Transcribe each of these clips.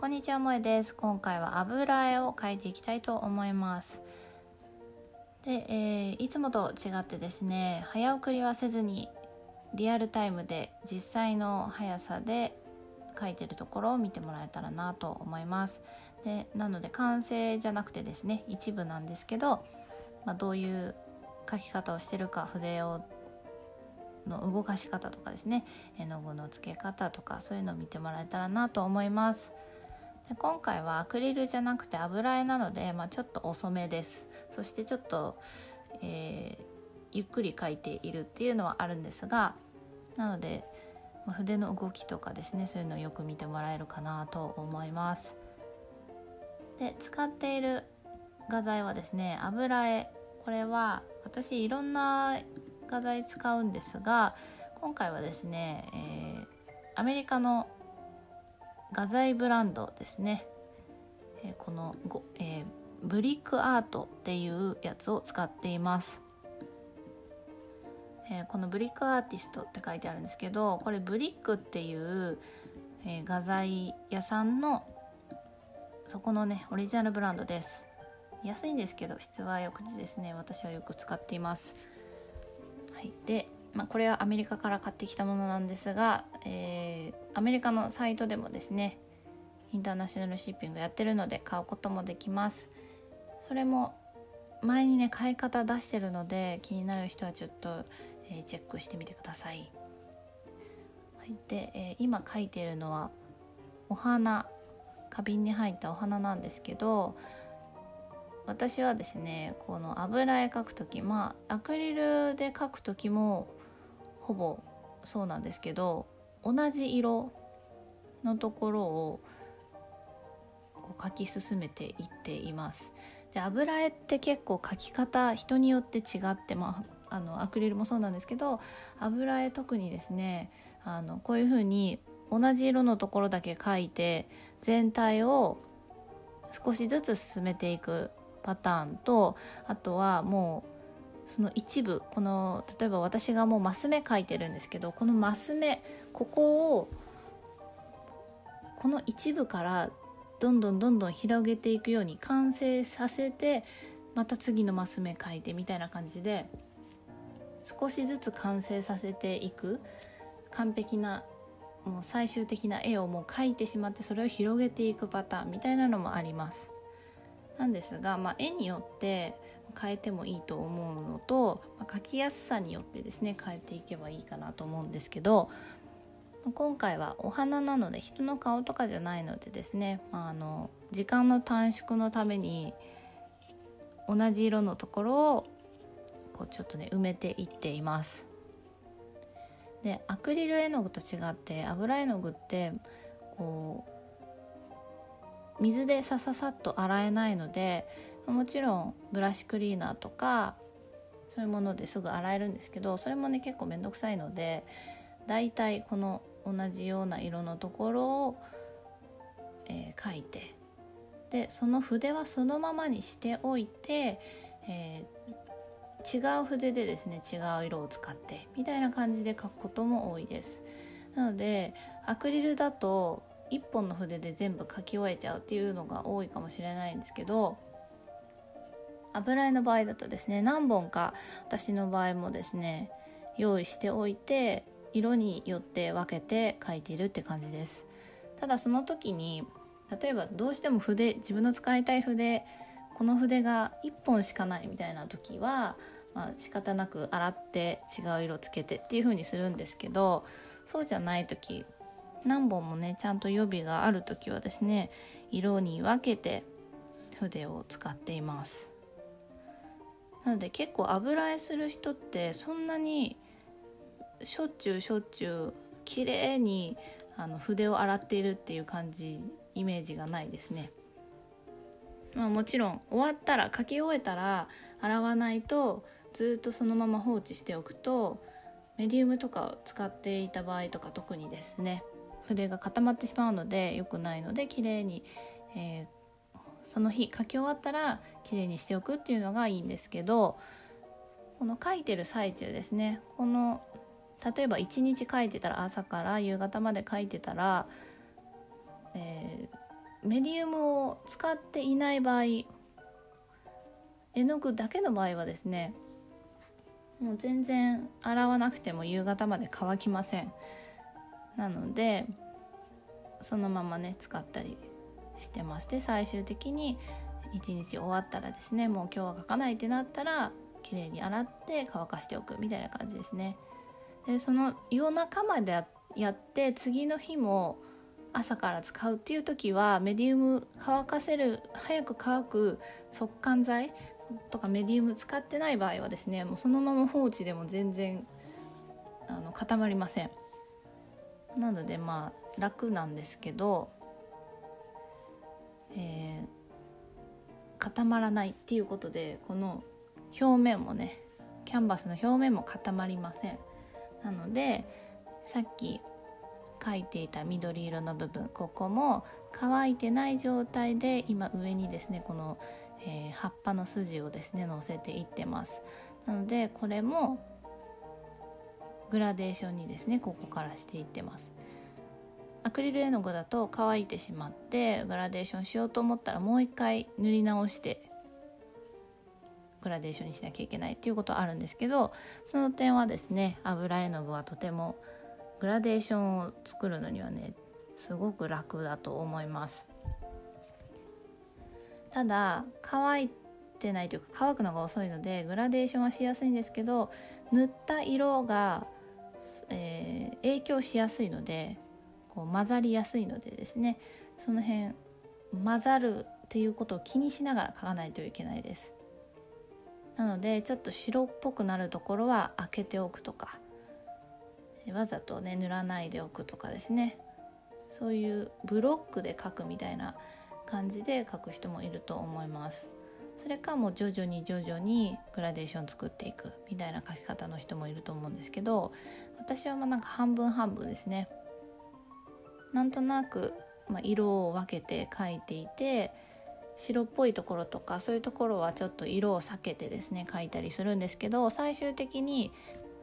こんにちは萌です。今回は油絵を描いていきたいと思います。で、えー、いつもと違ってですね早送りはせずにリアルタイムで実際の速さで描いてるところを見てもらえたらなと思います。でなので完成じゃなくてですね一部なんですけど、まあ、どういう描き方をしてるか筆をの動かし方とかですね絵の具の付け方とかそういうのを見てもらえたらなと思います。で今回はアクリルじゃなくて油絵なので、まあ、ちょっと遅めです。そしてちょっと、えー、ゆっくり描いているっていうのはあるんですがなので、まあ、筆の動きとかですねそういうのをよく見てもらえるかなと思います。で使っている画材はですね油絵。これは私いろんな画材使うんですが今回はですね、えー、アメリカの画材ブランドですね、えー、このご、えー、ブリックアートっていうやつを使っています、えー、このブリックアーティストって書いてあるんですけどこれブリックっていう、え画材屋さんのそこのねオリジナルブランドです。安いんですけど質は良くてですね私はよく使っています。はい、で、まあ、これはアメリカから買ってきたものなんですが、えー、アメリカのサイトでもですねインターナショナルシッピングやってるので買うこともできます。それも前にね買い方出してるので気になる人はちょっと、えー、チェックしてみてください、はい、で、えー、今描いてるのはお花花瓶に入ったお花なんですけど私はですねこの油絵描く時まあアクリルで描く時もほぼそうなんですけど同じ色のところをこう描き進めていっています。で油絵って結構描き方人によって違ってまああのアクリルもそうなんですけど油絵特にですねあのこういう風に同じ色のところだけ描いて全体を少しずつ進めていくパターンとあとはもうその一部この例えば私がもうマス目描いてるんですけどこのマス目ここをこの一部からどんどんどんどん広げていくように完成させてまた次のマス目描いてみたいな感じで少しずつ完成させていく完璧なもう最終的な絵をもう描いてしまってそれを広げていくパターンみたいなのもあります。なんですが、まあ、絵によって変えてもいいと思うのと、まあ、描きやすさによってですね変えていけばいいかなと思うんですけど今回はお花なので人の顔とかじゃないのでですね、まあ、あの時間の短縮のために同じ色のところをこうちょっとね埋めていっています。でアクリル絵の具と違って油絵の具ってこう水でさささっと洗えないのでもちろんブラシクリーナーとかそういうものですぐ洗えるんですけどそれもね結構めんどくさいのでだいたいこの同じような色のところを、えー、描いてでその筆はそのままにしておいて、えー、違う筆でですね違う色を使ってみたいな感じで描くことも多いです。なのでアクリルだと1本の筆で全部書き終えちゃうっていうのが多いかもしれないんですけど油絵の場合だとですね何本か私の場合もですね用意しておいて色によって分けて描いているって感じです。ただその時に例えばどうしても筆自分の使いたい筆この筆が1本しかないみたいな時は、まあ、仕方なく洗って違う色つけてっていう風にするんですけどそうじゃない時何本もねちゃんと予備がある時はですね色に分けて筆を使っています。なので結構油絵する人ってそんなにしょっちゅうしょっちゅう綺麗にあの筆を洗っているっていう感じイメージがないですね。まあもちろん終わったら書き終えたら洗わないとずっとそのまま放置しておくとメディウムとかを使っていた場合とか特にですね筆が固まってしまうので良くないので綺麗に、えー、その日書き終わったら綺麗にしておくっていうのがいいんですけどこの書いてる最中ですね。この例えば1日書いてたら朝から夕方まで書いてたら、えー、メディウムを使っていない場合絵の具だけの場合はですねもう全然洗わなくても夕方まで乾きません。なのでそのままね使ったりしてます。で最終的に一日終わったらですねもう今日は描かないってなったら綺麗に洗って乾かしておくみたいな感じですね。でその夜中までやって次の日も朝から使うっていう時はメディウム乾かせる早く乾く速乾剤とかメディウム使ってない場合はですねもうそのまま放置でも全然あの固まりません。なのでまあ楽なんですけど、固まらないっていうことでこの表面もねキャンバスの表面も固まりません。なのでさっき描いていた緑色の部分ここも乾いてない状態で今上にですねこの、えー、葉っぱの筋をですね乗せていってます。なのでこれもグラデーションにですねここからしていってます。アクリル絵の具だと乾いてしまってグラデーションしようと思ったらもう一回塗り直してグラデーションにしなきゃいけないっていうことはあるんですけどその点はですね油絵の具はとてもグラデーションを作るのにはねすごく楽だと思います。ただ乾いてないというか乾くのが遅いのでグラデーションはしやすいんですけど塗った色が、えー、影響しやすいのでこう混ざりやすいのでですねその辺混ざるっていうことを気にしながら描かないといけないです。なのでちょっと白っぽくなるところは開けておくとかわざとね塗らないでおくとかですね。そういうブロックで描くみたいな感じで描く人もいると思います。それかもう徐々に徐々にグラデーション作っていくみたいな描き方の人もいると思うんですけど私はまあなんか半分半分ですね。なんとなく、まあ、色を分けて描いていて白っぽいところとかそういうところはちょっと色を避けてですね描いたりするんですけど最終的に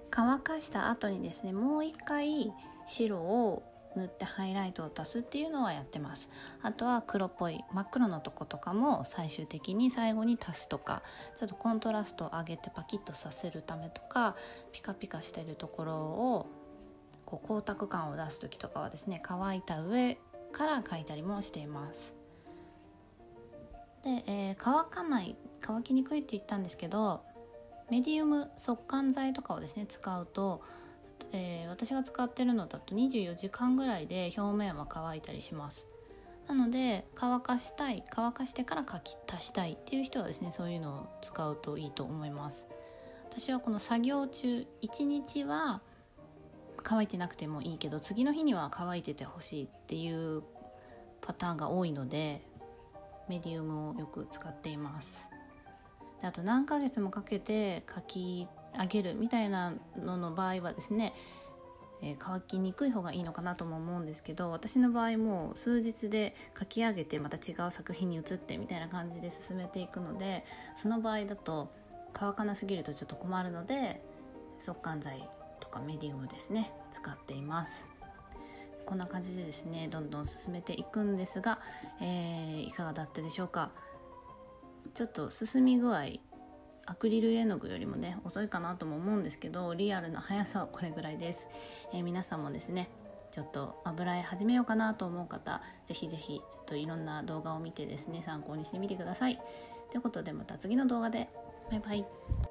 乾かした後にですねもう一回白を塗ってハイライトを足すっていうのはやってます。あとは黒っぽい真っ黒のとことかも最終的に最後に足すとかちょっとコントラストを上げてパキッとさせるためとかピカピカしてるところをこう光沢感を出す時とかはですね乾いた上から描いたりもしています。で、えー、乾かない乾きにくいって言ったんですけどメディウム速乾剤とかをですね使うと、えー、私が使ってるのだと24時間ぐらいで表面は乾いたりします。なので乾かしたい乾かしてから書き足したいっていう人はですねそういうのを使うといいと思います。私はこの作業中1日は乾いてなくてもいいけど次の日には乾いててほしいっていうパターンが多いのでメディウムをよく使っています。であと何ヶ月もかけて書き上げるみたいなのの場合はですね、えー、乾きにくい方がいいのかなとも思うんですけど私の場合も数日で書き上げてまた違う作品に移ってみたいな感じで進めていくのでその場合だと乾かなすぎるとちょっと困るので速乾剤とかメディウムですね使っています。こんな感じでですねどんどん進めていくんですが、えー、いかがだったでしょうか。ちょっと進み具合アクリル絵の具よりもね遅いかなとも思うんですけどリアルな速さはこれぐらいです、えー、皆さんもですねちょっと油絵始めようかなと思う方ぜひぜひちょっといろんな動画を見てですね参考にしてみてください。ということでまた次の動画で。バイバイ。